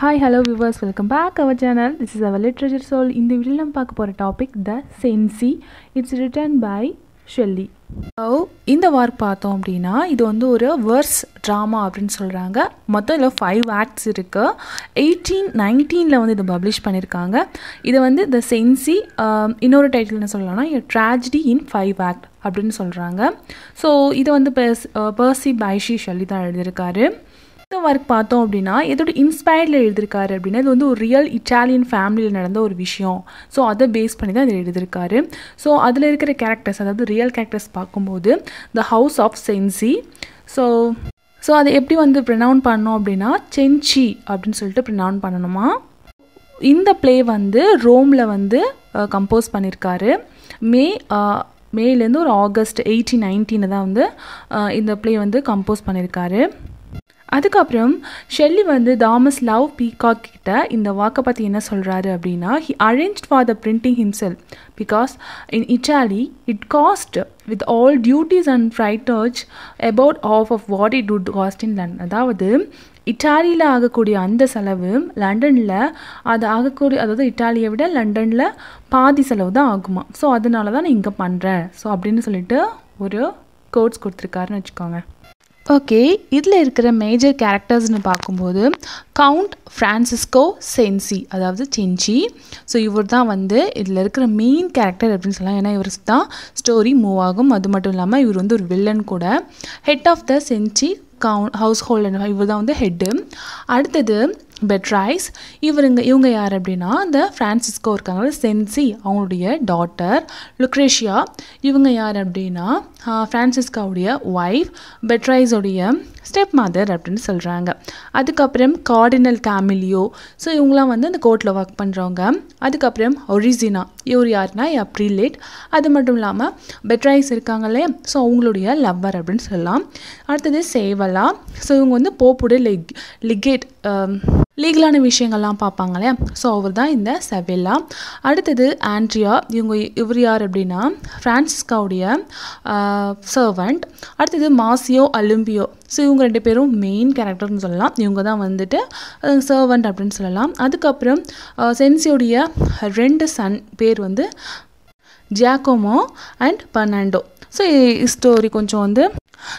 Hi hello viewers welcome back our channel this is our literature soul இந்த வீடியோவில் நம்ம பார்க்க போகிற topic the Cenci it's written by Shelley so இந்த work பார்த்தோம் அப்படின்னா இது வந்து ஒரு வேர்ஸ் ட்ராமா அப்படின்னு சொல்கிறாங்க மொத்தம் இதில் ஃபைவ் ஆக்ட்ஸ் இருக்குது எயிட்டீன் நைன்டீனில் வந்து இதை பப்ளிஷ் பண்ணியிருக்காங்க இதை வந்து த சென்சி இன்னொரு டைட்டில் என்ன சொல்லலாம்னா ட்ராஜடி இன் ஃபைவ் ஆக்ட் அப்படின்னு சொல்கிறாங்க ஸோ இதை வந்து பெர்ஸ் பர்சி பைஷி ஷெல்லி தான் எழுதியிருக்காரு. இந்த ஒர்க் பார்த்தோம் அப்படின்னா எதோட இன்ஸ்பயர்டில் எழுதியிருக்காரு அப்படின்னா இது வந்து ஒரு ரியல் இட்டாலியன் ஃபேமிலியில் நடந்த ஒரு விஷயம். ஸோ அதை பேஸ் பண்ணி தான் இதில் எழுதியிருக்காரு ஸோ அதில் இருக்கிற கேரக்டர்ஸ் அதாவது ரியல் கேரக்டர்ஸ் பார்க்கும்போது the house of Cenci so so அதை எப்படி வந்து ப்ரனவுன் பண்ணோம் அப்படின்னா செஞ்சி அப்படின்னு சொல்லிட்டு ப்ரனவுன் பண்ணணுமா? இந்த ப்ளே வந்து ரோமில் வந்து கம்போஸ் பண்ணியிருக்காரு மே மேலேருந்து ஒரு ஆகஸ்ட் எயிட்டீன் நைன்டீனில் தான் வந்து இந்த ப்ளே வந்து கம்போஸ் பண்ணியிருக்காரு அதுக்கப்புறம் ஷெல்லி வந்து தாமஸ் லவ் பீகாக் கிட்ட இந்த வாக்கை பற்றி என்ன சொல்கிறாரு அப்படின்னா he arrange for the printing himself because in Italy it cost with all duties and freighters about of of what it would cost in London அதாவது இட்டாலியில் ஆகக்கூடிய அந்த செலவு லண்டனில் அது ஆகக்கூடிய அதாவது இட்டாலியை விட லண்டனில் பாதி செலவு தான் ஆகுமா? ஸோ அதனால தான் நான் இங்கே பண்ணுறேன் ஸோ அப்படின்னு சொல்லிட்டு ஒரு கோட்ஸ் கொடுத்துருக்காருன்னு வச்சுக்கோங்க. ஓகே இதில் இருக்கிற மேஜர் கேரக்டர்ஸ்னு பார்க்கும்போது கவுண்ட் ஃப்ரான்சிஸ்கோ சென்சி அதாவது சென்சி ஸோ இவர் தான் வந்து இதில் இருக்கிற மெயின் கேரக்டர் அப்படின்னு சொல்லலாம். ஏன்னா இவர் தான் ஸ்டோரி மூவ் ஆகும். அது மட்டும் இல்லாமல் இவர் வந்து ஒரு வில்லன் கூட. Head of the Cenci count household இவர் தான் வந்து ஹெட்டு அடுத்தது பெட்ரைஸ் இவருங்க இவங்க யார் அப்படின்னா இந்த ஃப்ரான்சிஸ்கோ இருக்காங்க சென்சி அவங்களுடைய டாட்டர் லுக்ரேஷியா இவங்க யார் அப்படின்னா ஃப்ரான்சிஸ்காவுடைய ஒய்ஃப் பெட்ரைஸோடைய ஸ்டெப் மதர் அப்படின்னு சொல்கிறாங்க அதுக்கப்புறம் கார்டினல் கேமிலியோ ஸோ இவங்களாம் வந்து அந்த கோர்ட்டில் ஒர்க் பண்ணுறவங்க அதுக்கப்புறம் ஒரிஜினா இவர் யாருன்னா அப்ரிலேட் அது மட்டும் இல்லாமல் பெட்ரைஸ் இருக்காங்களே ஸோ அவங்களுடைய லவ்வர் அப்படின்னு சொல்லலாம். அடுத்தது சேவலா ஸோ இவங்க வந்து போப்புடைய லிக் லிகேட் Um, லீகலான விஷயங்கள்லாம் பார்ப்பாங்க இல்லையா? ஸோ அவர் தான் இந்த செவெல்லா அடுத்தது ஆண்ட்ரியா இவங்க இவர் யார் அப்படின்னா ஃப்ரான்சிஸ்காவுடைய சர்வெண்ட் uh, அடுத்தது மாசியோ அலும்பியோ ஸோ இவங்க ரெண்டு பேரும் மெயின் கேரக்டர்னு சொல்லலாம். இவங்க தான் வந்துட்டு uh, சர்வெண்ட் அப்படின்னு சொல்லலாம். அதுக்கப்புறம் uh, சென்சியோடைய ரெண்டு சன் பேர் வந்து Giacomo and Bernardo so story கொஞ்சம் வந்து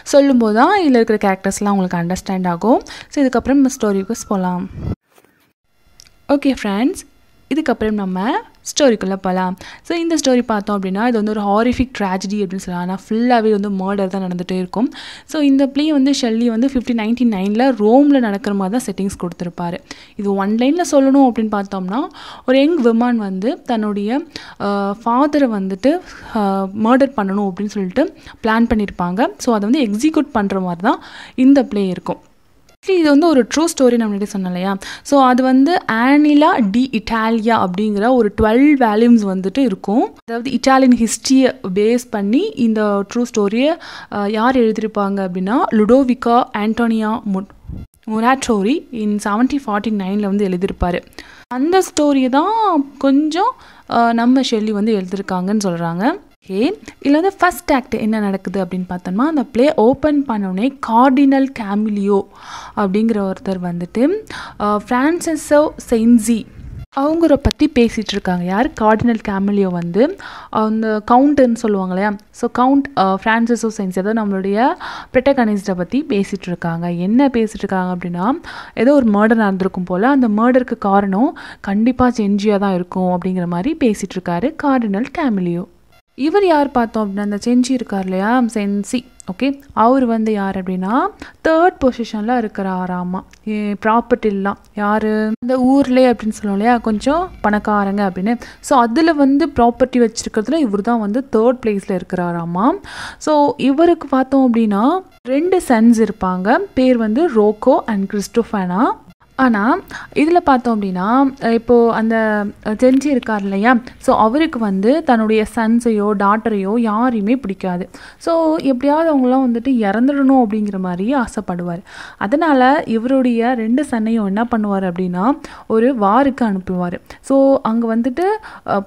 சொல்லும்போது தான் இதில் இருக்கிற கேரக்டர்ஸ்லாம் உங்களுக்கு அண்டர்ஸ்டாண்ட் ஆகும். ஸோ இதுக்கப்புறம் நம்ம ஸ்டோரிக்கு போகலாம் ஓகே ஃப்ரெண்ட்ஸ் இதுக்கப்புறம் நம்ம ஸ்டோரிக்குள்ளே போகலாம் ஸோ இந்த ஸ்டோரி பார்த்தோம் அப்படின்னா இது வந்து ஒரு ஹாரிஃபிக் ட்ராஜடி அப்படின்னு சொல்லலாம். ஆனால் ஃபுல்லாகவே வந்து மர்டர் தான் நடந்துகிட்டே இருக்கும். ஸோ இந்த ப்ளே வந்து ஷெல்லி வந்து ஃபிஃப்டி நைன்டி நைனில் ரோமில் நடக்கிற மாதிரி தான் செட்டிங்ஸ் கொடுத்துருப்பாரு. இது ஒன் லைனில் சொல்லணும் அப்படின்னு பார்த்தோம்னா ஒரு யங் விமான் வந்து தன்னுடைய ஃபாதரை வந்துட்டு மர்டர் பண்ணணும் அப்படின்னு சொல்லிட்டு பிளான் பண்ணியிருப்பாங்க ஸோ அதை வந்து எக்ஸிக்யூட் பண்ணுற மாதிரி தான் இந்த ப்ளே இருக்கும். இது வந்து ஒரு ட்ரூ ஸ்டோரி நம்ம சொன்னேன் இல்லையா? ஸோ அது வந்து ஆனிலா டி இட்டாலியா அப்படிங்கிற ஒரு டுவெல் வேல்யூம்ஸ் வந்துட்டு இருக்கும். அதாவது இட்டாலியன் ஹிஸ்ட்ரியை பேஸ் பண்ணி இந்த ட்ரூ ஸ்டோரியை யார் எழுதியிருப்பாங்க அப்படின்னா லுடோவிகா ஆண்டோனியா முட் முராட்டோரி இன் செவன்டி ஃபார்ட்டி நைனில் வந்து எழுதியிருப்பார். அந்த ஸ்டோரியை தான் கொஞ்சம் நம்ம ஷெல்லி வந்து எழுதியிருக்காங்கன்னு சொல்கிறாங்க ஓகே இதில் வந்து ஃபஸ்ட் ஆக்ட் என்ன நடக்குது அப்படின்னு பார்த்தோம்னா அந்த ப்ளே ஓப்பன் பண்ணோடனே கார்டினல் கேமிலியோ அப்படிங்கிற ஒருத்தர் வந்துட்டு ஃப்ரான்சிஸோ சென்சி அவங்கள பற்றி பேசிகிட்டு இருக்காங்க. யார்? கார்டினல் கேமிலியோ வந்து அந்த கவுண்ட்டுன்னு சொல்லுவாங்க இல்லையா? ஸோ கவுண்ட் ஃப்ரான்சிஸோ செயின்ஸி ஏதோ நம்மளுடைய ப்ரெட்டகனிஸ்டை பற்றி பேசிகிட்டு இருக்காங்க. என்ன பேசிகிட்டு இருக்காங்க அப்படின்னா ஏதோ ஒரு மர்டர் நடந்திருக்கும் போல் அந்த மர்டருக்கு காரணம் கண்டிப்பாக செஞ்சியாக தான் இருக்கும் அப்படிங்கிற மாதிரி பேசிகிட்டு இருக்காரு கார்டினல் கேமிலியோ இவர் யார் பார்த்தோம் அப்படின்னா அந்த செஞ்சி இருக்கார் இல்லையா? சென்சி ஓகே அவர் வந்து யார் அப்படின்னா தேர்ட் பொசிஷனில் இருக்கிறாராமா ப்ராப்பர்ட்டிலாம் யார்? இந்த ஊர்லேயே அப்படின்னு சொல்லுவோம் இல்லையா? கொஞ்சம் பணக்காரங்க அப்படின்னு. ஸோ அதில் வந்து ப்ராப்பர்ட்டி வச்சுருக்கிறதுல இவர் தான் வந்து தேர்ட் பிளேஸில் இருக்கிறாராமா ஸோ இவருக்கு பார்த்தோம் அப்படின்னா ரெண்டு சன்ஸ் இருப்பாங்க. பேர் வந்து ரோக்கோ அண்ட் கிறிஸ்டோஃபனா ஆனால் இதில் பார்த்தோம் அப்படின்னா இப்போது அந்த தெரிஞ்சு இருக்கார் இல்லையா? ஸோ அவருக்கு வந்து தன்னுடைய சன்ஸையோ டாட்டரையோ யாரையுமே பிடிக்காது. ஸோ எப்படியாவது அவங்களாம் வந்துட்டு இறந்துடணும் அப்படிங்கிற மாதிரி ஆசைப்படுவார். அதனால் இவருடைய ரெண்டு சன்னையும் என்ன பண்ணுவார் அப்படின்னா ஒரு வாருக்கு அனுப்புவார். ஸோ அங்கே வந்துட்டு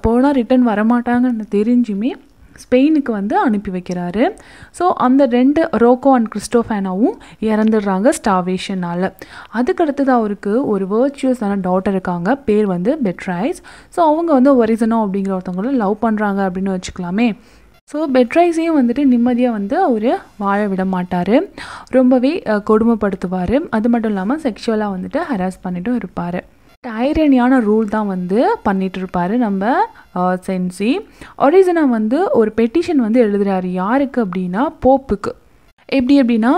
போனால் ரிட்டன் வரமாட்டாங்கன்னு தெரிஞ்சுமே ஸ்பெயினுக்கு வந்து அனுப்பி வைக்கிறாரு. ஸோ அந்த ரெண்டு ரோக்கோ அண்ட் கிறிஸ்டோஃபேனாவும் இறந்துடுறாங்க ஸ்டாவேஷனால். அதுக்கடுத்தது அவருக்கு ஒரு வேர்ச்சுவஸான டாட்டர் இருக்காங்க. பேர் வந்து பெட்ரைஸ். ஸோ அவங்க வந்து ஒரிசனோ அப்படிங்கிற ஒருத்தவங்கள லவ் பண்ணுறாங்க அப்படின்னு வச்சுக்கலாமே. ஸோ பெட்ரைஸையும் வந்துட்டு நிம்மதியாக வந்து அவர் வாழ விட மாட்டார். ரொம்பவே கொடுமைப்படுத்துவார். அது மட்டும் இல்லாமல் செக்ஷுவலாக வந்துட்டு ஹராஸ் பண்ணிட்டும் இருப்பார். டைரனியான ரூல் தான் வந்து பண்ணிட்டு இருப்பாரு நம்ம சென்சி ஒரிஜினா வந்து ஒரு பெட்டிஷன் வந்து எழுதுறாரு யாருக்கு அப்படின்னா போப்புக்கு எப்படி அப்படின்னா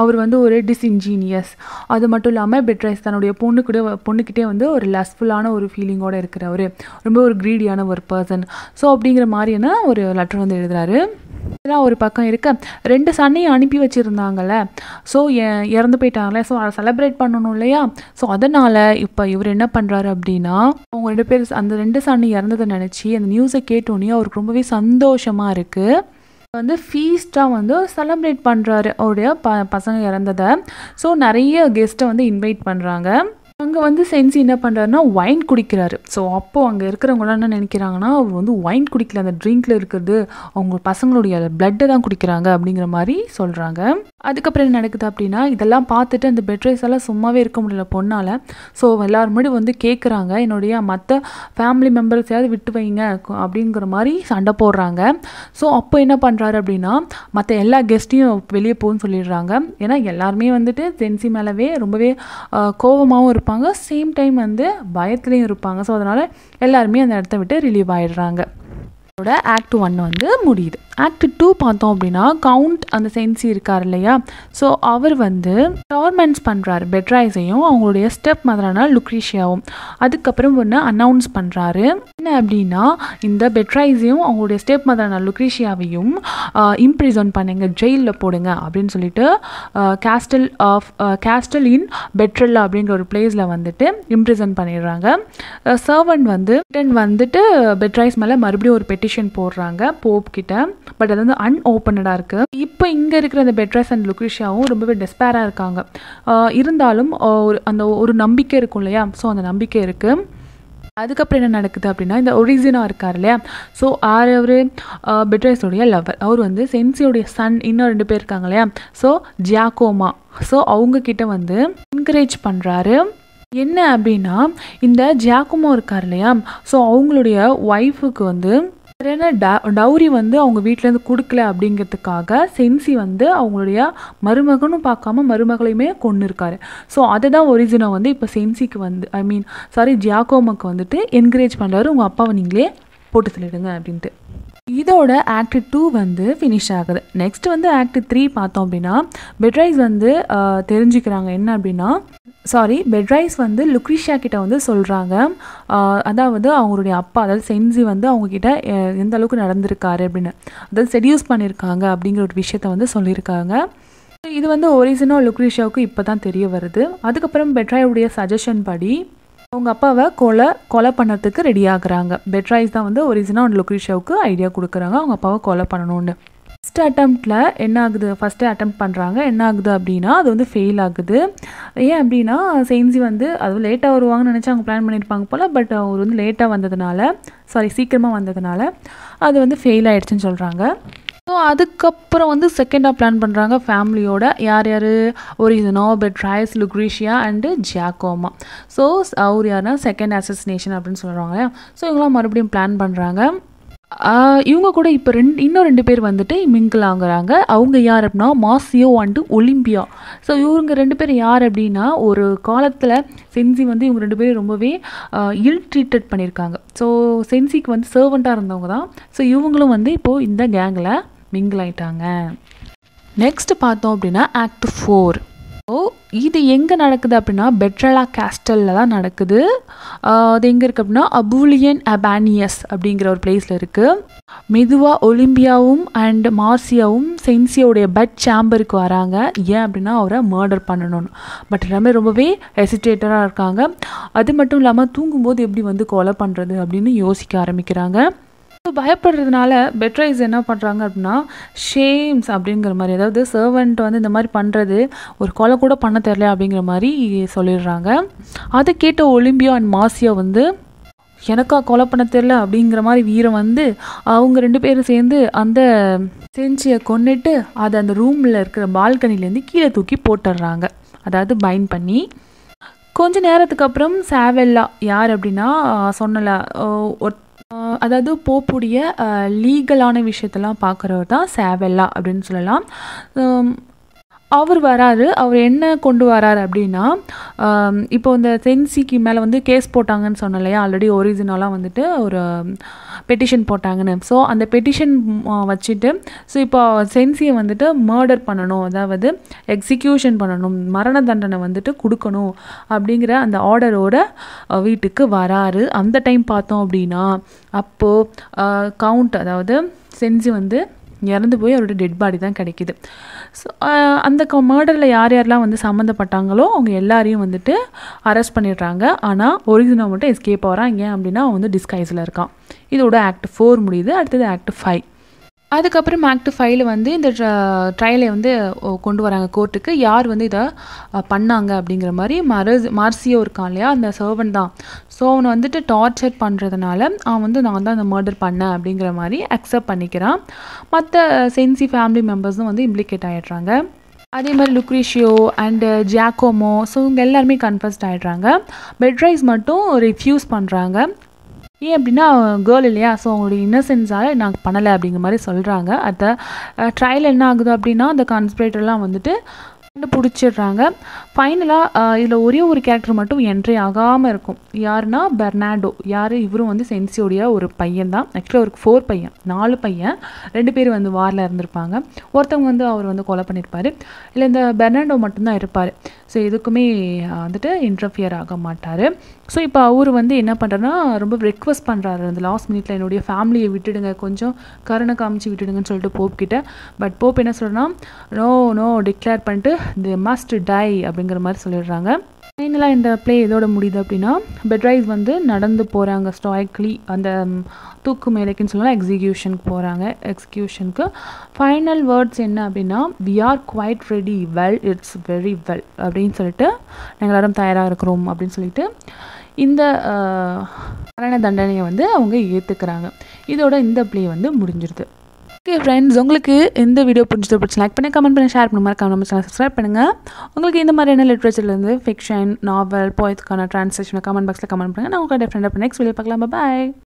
அவர் வந்து ஒரு டிஸ்இன்ஜீனியஸ் அது மட்டும் இல்லாமல் பெட்ரைஸ் தன்னுடைய பொண்ணு கூட பொண்ணுக்கிட்டே வந்து ஒரு லஸ்ஃபுல்லான ஒரு ஃபீலிங்கோடு இருக்கிறவர். ரொம்ப ஒரு க்ரீடியான ஒரு பர்சன் ஸோ அப்படிங்கிற மாதிரியான ஒரு லெட்டர் வந்து எழுதுறாரு. இதெல்லாம் ஒரு பக்கம் இருக்க. ரெண்டு சன்னையும் அனுப்பி வச்சுருந்தாங்கல்ல. ஸோ இறந்து போயிட்டாங்களே. ஸோ அதை செலப்ரேட் பண்ணணும் இல்லையா? ஸோ அதனால் இப்போ இவர் என்ன பண்ணுறாரு அப்படின்னா அவங்க ரெண்டு பேர் அந்த ரெண்டு சன்னி இறந்ததை நினச்சி அந்த நியூஸை கேட்டோன்னே அவருக்கு ரொம்பவே சந்தோஷமாக இருக்குது வந்து ஃபீஸ்ட்டாக வந்து செலப்ரேட் பண்ணுறாரு அவருடைய ப பசங்க இறந்ததை. ஸோ நிறைய கெஸ்ட்டை வந்து இன்வைட் பண்ணுறாங்க அங்கே வந்து சென்சி என்ன பண்ணுறாருன்னா ஒயின் குடிக்கிறாரு. ஸோ அப்போது அங்கே இருக்கிறவங்களாம் என்ன நினைக்கிறாங்கன்னா அவர் வந்து ஒயின் குடிக்கல அந்த ட்ரிங்கில் இருக்கிறது அவங்க பசங்களுடைய பிளட்டை தான் குடிக்கிறாங்க அப்படிங்கிற மாதிரி சொல்கிறாங்க அதுக்கப்புறம் என்ன நடக்குது அப்படின்னா இதெல்லாம் பார்த்துட்டு அந்த பெட்ரேஸ் எல்லாம் சும்மாவே இருக்க முடியல பொண்ணால். ஸோ எல்லாரும் முன்னாடி வந்து கேட்குறாங்க என்னுடைய மற்ற ஃபேமிலி மெம்பர்ஸையாவது விட்டு வைங்க அப்படிங்கிற மாதிரி சண்டை போடுறாங்க. ஸோ அப்போ என்ன பண்ணுறாரு அப்படின்னா மற்ற எல்லா கெஸ்ட்டையும் வெளியே போன்னு சொல்லிடுறாங்க. ஏன்னா எல்லாருமே வந்துட்டு சென்சி மேலவே ரொம்பவே கோபமாகவும் இருப்பாங்க. சேம் டைம் வந்து பயத்துலேயும் இருப்பாங்க. ஸோ அதனால் எல்லாருமே அந்த இடத்த விட்டு ரிலீவ் ஆகிடுறாங்க அதோட ஆக்ட் ஒன் வந்து முடியுது. ஆக்ட் டூ பார்த்தோம் அப்படின்னா கவுண்ட் அந்த சென்சி இருக்கார் இல்லையா? ஸோ அவர் வந்து டார்மெண்ட்ஸ் பண்ணுறாரு பெட்ராய்ஸையும் அவங்களுடைய ஸ்டெப் மதரான லுக்ரீஷியாவும் அதுக்கப்புறம் ஒன்று அனௌன்ஸ் பண்ணுறாரு என்ன அப்படின்னா இந்த பெட்ரைஸையும் அவங்களுடைய ஸ்டெப் மதரான லுக்ரீஷியாவையும் இம்ப்ரிசன் பண்ணுங்க ஜெயிலில் போடுங்க அப்படின்னு சொல்லிட்டு castle of castle in Petrella அப்படிங்கிற ஒரு பிளேஸில் வந்துட்டு இம்ப்ரிசன் பண்ணிடுறாங்க. சர்வன்ட் வந்து ரிட்டன் வந்துட்டு பெட்ரைஸ் மேலே மறுபடியும் ஒரு பெட்டிஷன் போடுறாங்க போப் கிட்ட. பட் அது வந்து அன்ஓப்பனடாக இருக்குது இப்போ இங்கே இருக்கிற அந்த பெட்ரைஸ் அண்ட் லுக்ரிஷியாவும் ரொம்பவே டெஸ்பேராக இருக்காங்க. இருந்தாலும் ஒரு அந்த ஒரு நம்பிக்கை இருக்கும் இல்லையா? ஸோ அந்த நம்பிக்கை இருக்குது அதுக்கப்புறம் என்ன நடக்குது அப்படின்னா இந்த ஒரிஜினா இருக்கார் இல்லையா? ஸோ ஆர் அவர் பெட்ரைஸோடைய லவர் அவர் வந்து சென்சியோடைய சன் இன்னும் ரெண்டு பேர் இருக்காங்க இல்லையா? ஸோ ஜியாக்கோமா ஸோ அவங்கக்கிட்ட வந்து என்கரேஜ் பண்ணுறாரு என்ன அப்படின்னா இந்த ஜியாக்குமோ இருக்கார் இல்லையா? ஸோ அவங்களுடைய ஒய்ஃபுக்கு வந்து என்ன டவுரி வந்து அவங்க வீட்டிலேருந்து கொடுக்கல அப்படிங்கிறதுக்காக சென்சி வந்து அவங்களுடைய மருமகனும் பார்க்காம மருமகளையுமே கொண்டு இருக்காரு ஸோ அதை தான் ஒரிஜினல் வந்து இப்போ சென்சிக்கு வந்து ஐ மீன் சாரி ஜியாகோமக்கு வந்துட்டு என்கரேஜ் பண்ணுறாரு உங்கள் அப்பாவை நீங்களே போட்டு சொல்லிடுங்க அப்படின்ட்டு. இதோட ஆக்ட் டூ வந்து ஃபினிஷ் ஆகுது. நெக்ஸ்ட் வந்து ஆக்ட் த்ரீ பார்த்தோம் அப்படின்னா பெட்ரைஸ் வந்து தெரிஞ்சுக்கிறாங்க. என்ன அப்படின்னா சாரி பெட்ரைஸ் வந்து லுக்ரிஷியா கிட்ட வந்து சொல்கிறாங்க அதாவது அவங்களுடைய அப்பா அதாவது சென்சி வந்து அவங்கக்கிட்ட எந்த அளவுக்கு நடந்திருக்காரு அப்படின்னு. அதாவது செடியூஸ் பண்ணியிருக்காங்க அப்படிங்கிற ஒரு விஷயத்த வந்து சொல்லியிருக்காங்க. இது வந்து ஒரிஜினோ லுக்ரிஷியாவுக்கு இப்போ தான் தெரிய வருது. அதுக்கப்புறம் பெட்ராயுடைய சஜஷன் படி அவங்க அப்பாவை கொலை கொலை பண்ணுறதுக்கு ரெடி ஆகுறாங்க. பெட்ராய்ஸ் தான் வந்து ஒரிஜினா அண்ட் லுக்ரிஷியாவுக்கு ஐடியா கொடுக்குறாங்க. அவங்க அப்பாவை கொலை பண்ணணும்னு. ஃபஸ்ட் அட்டம்ப்டில் என்ன ஆகுது? ஃபஸ்ட்டு அட்டம் பண்ணுறாங்க என்ன ஆகுது அப்படின்னா அது வந்து ஃபெயில் ஆகுது. ஏன் அப்படின்னா செயின்சி வந்து அது லேட்டாக வருவாங்கன்னு நினச்சி அவங்க பிளான் பண்ணியிருப்பாங்க போல் பட் அவர் வந்து லேட்டாக வந்ததுனால சாரி சீக்கிரமாக வந்ததுனால அது வந்து ஃபெயில் ஆகிடுச்சின்னு சொல்கிறாங்க ஸோ அதுக்கப்புறம் வந்து செகண்டாக பிளான் பண்ணுறாங்க ஃபேமிலியோட யார் யார்? ஒரிஜினோ Beatrice Lucrezia and Giacomo so அவர் யாருன்னா செகண்ட் அசசினேஷன் அப்படின்னு சொல்கிறாங்க ஸோ இவங்களாம் மறுபடியும் பிளான் பண்ணுறாங்க இவங்க கூட இப்போ ரெண்டு இன்னும் ரெண்டு பேர் வந்துட்டு மிங்கிள் ஆகுறாங்க அவங்க யார் அப்படின்னா மாசியோ அண்டு ஒலிம்பியா. ஸோ இவங்க ரெண்டு பேர் யார் அப்படின்னா ஒரு காலத்தில் சென்சி வந்து இவங்க ரெண்டு பேரும் ரொம்பவே இல் ட்ரீட்டட் பண்ணியிருக்காங்க. ஸோ சென்சிக்கு வந்து சர்வெண்ட்டாக இருந்தவங்க தான். ஸோ இவங்களும் வந்து இப்போது இந்த கேங்கில் மிங்கிள் ஆயிட்டாங்க. நெக்ஸ்ட் பார்த்தோம் அப்படின்னா ஆக்ட் ஃபோர் ஸோ இது எங்கே நடக்குது அப்படின்னா பெட்ரலா கேஸ்டலில் தான் நடக்குது. அது எங்கே இருக்குது அப்படின்னா அபூலியன் அபானியஸ் அப்படிங்கிற ஒரு பிளேஸில் இருக்குது மெதுவாக ஒலிம்பியாவும் அண்ட் மார்சியாவும் சென்சியோடைய பெட் சேம்பருக்கு வராங்க. ஏன் அப்படின்னா அவரை மர்டர் பண்ணணும்னு. பட் எல்லாமே ரொம்பவே ஹெசிடேட்டராக இருக்காங்க. அது மட்டும் இல்லாமல் தூங்கும்போது எப்படி வந்து கொலை பண்ணுறது அப்படின்னு யோசிக்க ஆரம்பிக்கிறாங்க. ஸோ பயப்படுறதுனால பெட்ரைஸ் என்ன பண்ணுறாங்க அப்படின்னா ஷேம்ஸ் அப்படிங்கிற மாதிரி அதாவது சர்வெண்ட் வந்து இந்த மாதிரி பண்ணுறது ஒரு கொலை கூட பண்ண தெரில அப்படிங்கிற மாதிரி சொல்லிடுறாங்க. அதை கேட்ட ஒலிம்பியா அண்ட் மாசியா வந்து எனக்கா கொலை பண்ண தெரில அப்படிங்கிற மாதிரி வீரம் வந்து அவங்க ரெண்டு பேரும் சேர்ந்து அந்த செஞ்சியை கொண்டுட்டு அதை அந்த ரூமில் இருக்கிற பால்கனிலேருந்து கீழே தூக்கி போட்டுடுறாங்க. அதாவது பைன் பண்ணி. கொஞ்ச நேரத்துக்கு அப்புறம் சேவெல்லா யார் அப்படின்னா சொன்னல அதாவது போப்புடைய லீகலான விஷயத்தெல்லாம் பார்க்குறவர் தான் சேவெல்லா அப்படின்னு சொல்லலாம். அவர் வராரு அவர் என்ன கொண்டு வராரு அப்படின்னா இப்போ இந்த சென்சிக்கு மேலே வந்து கேஸ் போட்டாங்கன்னு சொன்னோம் இல்லையா ஆல்ரெடி ஒரிஜினலாக வந்துட்டு ஒரு பெட்டிஷன் போட்டாங்கன்னு. ஸோ அந்த பெட்டிஷன் வச்சுட்டு ஸோ இப்போ சென்சியை வந்துட்டு மர்டர் பண்ணணும் அதாவது எக்ஸிக்யூஷன் பண்ணணும் மரண தண்டனை வந்துட்டு கொடுக்கணும் அப்படிங்கிற அந்த ஆர்டரோட வீட்டுக்கு வராரு. அந்த டைம் பார்த்தோம் அப்படின்னா அப்போது கவுண்ட் அதாவது சென்சி வந்து இறந்து போய் அவரோட டெட் பாடி தான் கிடைக்கிது. ஸோ அந்த க மர்டரில் யார் யாரெல்லாம் வந்து சம்மந்தப்பட்டாங்களோ அவங்க எல்லாரையும் வந்துட்டு அரெஸ்ட் பண்ணிடுறாங்க. ஆனால் ஒரிஜினல் மட்டும் எஸ்கேப் ஆகிறான் ஏன் அப்படின்னா அவன் வந்து டிஸ்கைஸில் இருக்கான். இதோட ஆக்ட் ஃபோர் முடியுது. அடுத்தது ஆக்ட் ஃபைவ் அதுக்கப்புறம் ஆக்ட் ஃபைவ்ல வந்து இந்த ட்ரையலை வந்து கொண்டு வராங்க கோர்ட்டுக்கு யார் வந்து இதை பண்ணாங்க அப்படிங்கிற மாதிரி மரஸ் மார்சியோ இருக்கான் இல்லையா? அந்த சர்வன் தான். ஸோ அவனை வந்துட்டு டார்ச்சர் பண்ணுறதுனால அவன் வந்து நான் தான் அந்த மர்டர் பண்ணேன் அப்படிங்கிற மாதிரி அக்செப்ட் பண்ணிக்கிறான். மற்ற சென்சி ஃபேமிலி மெம்பர்ஸும் வந்து இம்ப்ளிகேட் ஆகிடுறாங்க அதே மாதிரி லுக்ரிஷியோ அண்டு ஜாக்கோமோ ஸோ இவங்க எல்லாருமே கன்ஃபஸ்ட் ஆகிடுறாங்க பெட்ரைஸ் மட்டும் ரிஃப்யூஸ் பண்ணுறாங்க ஏன் அப்படின்னா கேர்ள் இல்லையா? ஸோ அவங்களுடைய இன்னசென்ஸால் நாங்கள் பண்ணலை அப்படிங்கிற மாதிரி சொல்கிறாங்க அட் ட்ரையல் என்ன ஆகுது அப்படின்னா அந்த கான்ஸ்பிரேட்டர்லாம் வந்துட்டு கண்டுபிடிச்சிடுறாங்க. ஃபைனலாக இதில் ஒரே ஒரு கேரக்டர் மட்டும் என்ட்ரி ஆகாமல் இருக்கும். யாருன்னா பெர்னாடோ யார்? இவரும் வந்து சென்சியோடைய ஒரு பையன் தான். ஆக்சுவலாக அவருக்கு ஃபோர் பையன் நாலு பையன். ரெண்டு பேர் வந்து வாரில் இருந்திருப்பாங்க. ஒருத்தவங்க வந்து அவர் வந்து கொலை பண்ணியிருப்பார் இல்லை இந்த பெர்னாண்டோ மட்டும்தான் இருப்பார். ஸோ எதுக்குமே வந்துட்டு இன்டர்ஃபியர் ஆக மாட்டார். ஸோ இப்போ அவர் வந்து என்ன பண்ணுறாருன்னா ரொம்ப ரெக்வஸ்ட் பண்ணுறாரு அந்த லாஸ்ட் மினிட்ல என்னுடைய ஃபேமிலியை விட்டுடுங்க. கொஞ்சம் கருணை காமிச்சு விட்டுடுங்கன்னு சொல்லிட்டு போப்கிட்ட பட் போப் என்ன சொல்கிறேன்னா நோ நோ டிக்ளேர் பண்ணிட்டு தி மஸ்ட் டை அப்படிங்கிற மாதிரி சொல்லிடுறாங்க. ஃபைனலாக இந்த ப்ளே எதோட முடியுது அப்படின்னா பெட்ரைஸ் வந்து நடந்து போகிறாங்க ஸ்டாய்க்லி அந்த தூக்கு மேலைக்குன்னு சொல்லலாம் எக்ஸிக்யூஷனுக்கு போகிறாங்க எக்ஸிக்யூஷனுக்கு ஃபைனல் வேர்ட்ஸ் என்ன அப்படின்னா we are quite ready well it's very well அப்படின்னு சொல்லிட்டு நாங்கள் எல்லாரும் தயாராக இருக்கிறோம் அப்படின்னு சொல்லிட்டு இந்த மரண தண்டனையை வந்து அவங்க ஏற்றுக்கிறாங்க இதோட இந்த ப்ளே வந்து முடிஞ்சிருது. ஓகே ஃப்ரெண்ட்ஸ் உங்களுக்கு இந்த வீடியோ பிடிச்சது பிடிச்சி லைக் பண்ணி கமெண்ட் பண்ணி ஷேர் பண்ண மாதிரி நம்ம சேனல் சப்ஸ்கிரைப் பண்ணுங்கள் உங்களுக்கு இந்த மாதிரியான லிட்ரேச்சர்லேருந்து ஃபிக்ஷன் நாவல் போய்த்துக்கான ட்ரான்ஸ்லேஷனை கமெண்ட் பாக்ஸில் கமெண்ட் பண்ணுங்கள் நான் உங்களுக்கு டிஃப்ரெண்ட் நெக்ஸ்ட் வீடியோ பார்க்கலாம். பாய்